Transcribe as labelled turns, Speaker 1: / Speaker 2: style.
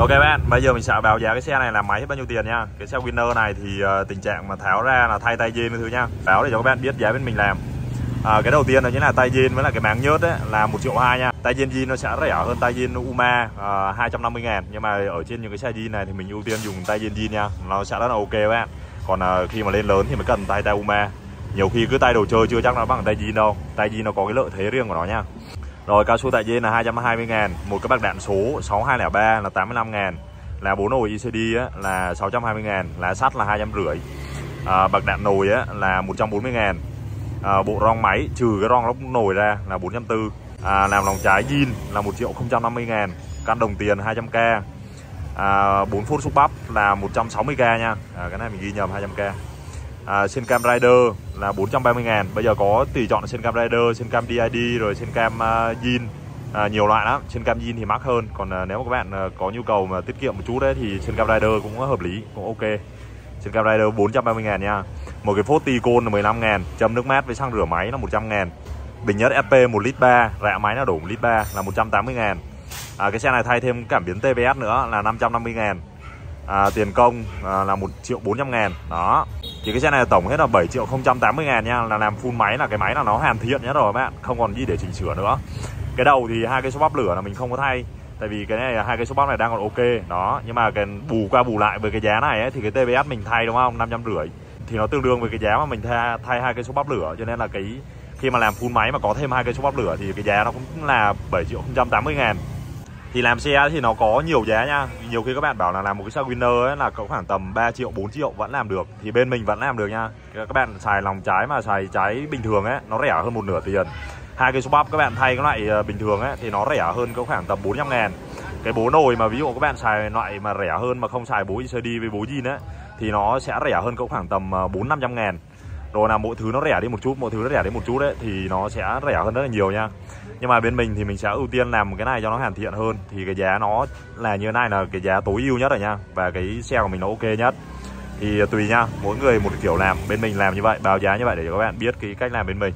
Speaker 1: Ok bạn, bây giờ mình sẽ báo giá cái xe này là máy hết bao nhiêu tiền nha Cái xe Winner này thì uh, tình trạng mà tháo ra là thay tay jean thứ nha Báo để cho các bạn biết giá bên mình làm. À, Cái đầu tiên đó chính là tay jean với lại cái máng nhớt ấy, là 1 triệu 2 nha Tay jean jean nó sẽ rẻ hơn tay jean Uma ờ, uh, 250 ngàn. Nhưng mà ở trên những cái xe jean này thì mình ưu tiên dùng tay jean jean nha Nó sẽ rất là ok các bạn. Còn uh, khi mà lên lớn thì mới cần tay tay Uma. Nhiều khi cứ tay đồ chơi chưa chắc nó bằng tay jean đâu. Tay jean nó có cái lợi thế riêng của nó nha rồi cao su tại dên là 220 ngàn Một cái bạc đạn số 6203 là 85 ngàn. Là 4 nồi ICD á, là 620 ngàn Lá sắt là 250 à, Bạc đạn nồi á, là 140 ngàn. À, Bộ rong máy trừ cái rong lốc nồi ra là 440 à, Làm lòng trái zin là 1 triệu 050 ngàn Căn đồng tiền 200k à, 4 phút xúc bắp là 160k nha. À, Cái này mình ghi nhầm 200k à, Cam Rider là 430 ngàn Bây giờ có tùy chọn trên Cam Rider, trên cam DID rồi trên cam à, uh, Zin à, Nhiều loại lắm, trên cam jean thì mắc hơn. Còn uh, nếu mà các bạn uh, có nhu cầu mà tiết kiệm một chút đấy thì trên cam Rider cũng hợp lý, cũng ok. Trên cam Rider 430 ngàn nha. Một cái phốt Ticon là 15 ngàn Châm nước mát với xăng rửa máy là 100 ngàn Bình nhất fp 1 lít 3, rạ máy là đổ 1 lít 3 là 180 ngàn à, Cái xe này thay thêm cảm biến TBS nữa là 550 ngàn à, tiền công à, là 1 triệu 400 ngàn đó thì cái xe này tổng hết là 7 triệu 080 ngàn nha. Là làm full máy là cái máy là nó hoàn thiện nhất rồi các bạn. Không còn gì để chỉnh sửa nữa. Cái đầu thì hai cái số bắp lửa là mình không có thay. Tại vì cái này hai cái số bắp này đang còn ok. Đó nhưng mà cái bù qua bù lại với cái giá này ấy, thì cái TBS mình thay đúng không? năm trăm rưỡi. Thì nó tương đương với cái giá mà mình thay thay hai cái số bắp lửa. Cho nên là cái khi mà làm full máy mà có thêm hai cái số bắp lửa thì cái giá nó cũng là 7 triệu 080 ngàn thì làm xe thì nó có nhiều giá nha. Nhiều khi các bạn bảo là làm một cái xe winner ấy, là có khoảng tầm 3 triệu 4 triệu vẫn làm được. Thì bên mình vẫn làm được nha. Các bạn xài lòng trái mà xài trái bình thường ấy, nó rẻ hơn một nửa tiền. Hai cái số bắp các bạn thay cái loại ờ, bình thường ấy, thì nó rẻ hơn có khoảng tầm 400 ngàn. Cái bố nồi mà ví dụ các bạn xài loại mà rẻ hơn mà không xài bố ICD với bố jean ấy, thì nó sẽ rẻ hơn có khoảng tầm ờ, 4 500 ngàn. Rồi là mỗi thứ nó rẻ đi một chút, mỗi thứ nó rẻ đi một chút đấy thì nó sẽ rẻ hơn rất là nhiều nha nhưng mà bên mình thì mình sẽ ưu tiên làm cái này cho nó hoàn thiện hơn. Thì cái giá nó là như thế này là cái giá tối ưu nhất rồi nha. Và cái xe của mình nó ok nhất. Thì tùy nha, mỗi người một kiểu làm. Bên mình làm như vậy, báo giá như vậy để cho các bạn biết cái cách làm bên mình.